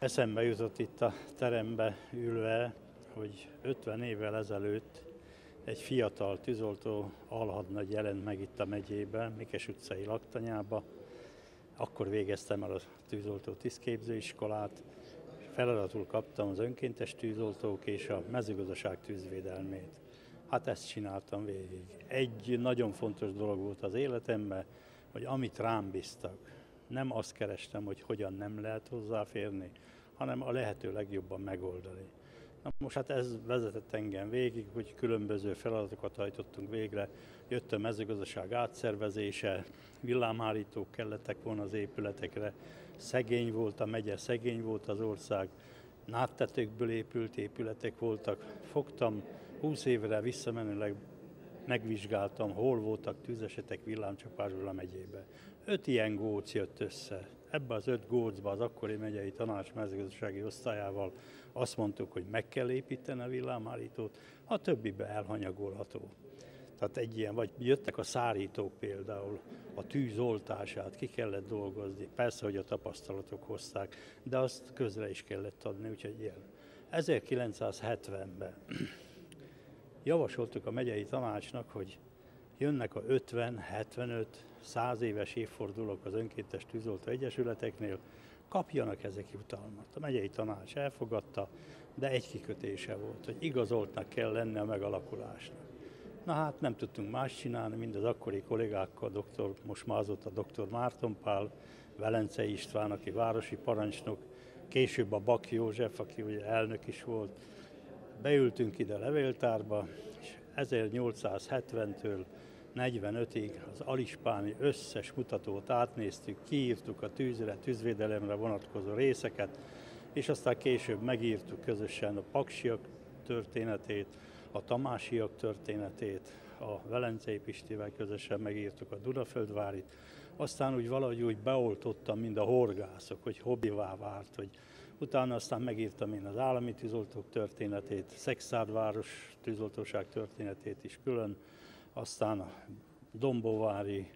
Eszembe jutott itt a terembe ülve, hogy 50 évvel ezelőtt egy fiatal tűzoltó alhadnagy jelent meg itt a megyében, Mikes utcai laktanyába. Akkor végeztem el a tűzoltó tisztképzőiskolát, feladatul kaptam az önkéntes tűzoltók és a mezőgazdaság tűzvédelmét. Hát ezt csináltam végig. Egy nagyon fontos dolog volt az életemben, hogy amit rám bíztak, nem azt kerestem, hogy hogyan nem lehet hozzáférni, hanem a lehető legjobban megoldani. Na most hát ez vezetett engem végig, hogy különböző feladatokat hajtottunk végre. Jött a mezőgazdaság átszervezése, villámhárítók kellettek volna az épületekre, szegény volt a megye, szegény volt az ország, náttetőkből épült épületek voltak. Fogtam 20 évre visszamenőleg megvizsgáltam, hol voltak tűzesetek villámcsapásból a megyébe. Öt ilyen góc jött össze. Ebbe az öt gócba az akkori megyei tanács mezőgazdasági osztályával azt mondtuk, hogy meg kell építeni a villámállítót, a többibe elhanyagolható. Tehát egy ilyen, vagy jöttek a szárítók például, a tűz oltását ki kellett dolgozni, persze, hogy a tapasztalatok hozták, de azt közre is kellett adni, úgyhogy ilyen. 1970-ben javasoltuk a megyei tanácsnak, hogy jönnek a 50, 75, 100 éves évfordulók az önkéntes tűzoltó egyesületeknél, kapjanak ezek jutalmat. A megyei tanács elfogadta, de egy kikötése volt, hogy igazoltnak kell lenni a megalakulásnak. Na hát nem tudtunk más csinálni, mint az akkori kollégákkal, doktor, most már azóta dr. Márton Pál, Velence István, aki városi parancsnok, később a Bak József, aki ugye elnök is volt, beültünk ide a levéltárba, és 1870-től 45-ig az alispáni összes mutatót átnéztük, kiírtuk a tűzre, tűzvédelemre vonatkozó részeket, és aztán később megírtuk közösen a paksiak történetét, a tamásiak történetét, a Velencei Pistivel közösen megírtuk a Dunaföldvárit, aztán úgy valahogy úgy beoltottam, mind a horgászok, hogy hobbivá várt, hogy utána aztán megírtam én az állami tűzoltók történetét, Szexárdváros tűzoltóság történetét is külön, aztán a Dombóvári,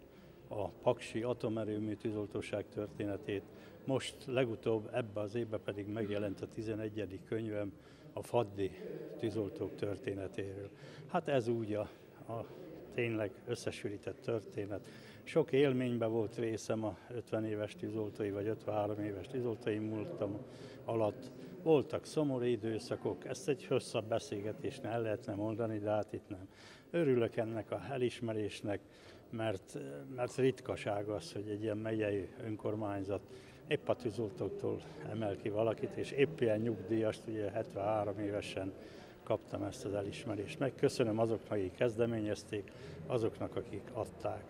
a Paksi atomerőmű tűzoltóság történetét. Most legutóbb ebbe az évben pedig megjelent a 11. könyvem a Faddi tűzoltók történetéről. Hát ez úgy a, a tényleg összesülített történet. Sok élményben volt részem a 50 éves tűzoltói vagy 53 éves tűzoltói múltam alatt. Voltak szomorú időszakok, ezt egy hosszabb beszélgetésnél el lehetne mondani, de hát itt nem. Örülök ennek a elismerésnek, mert, mert ritkaság az, hogy egy ilyen megyei önkormányzat épp a tűzoltóktól emel ki valakit, és épp ilyen nyugdíjast, ugye 73 évesen kaptam ezt az elismerést. Megköszönöm azoknak, akik kezdeményezték, azoknak, akik adták.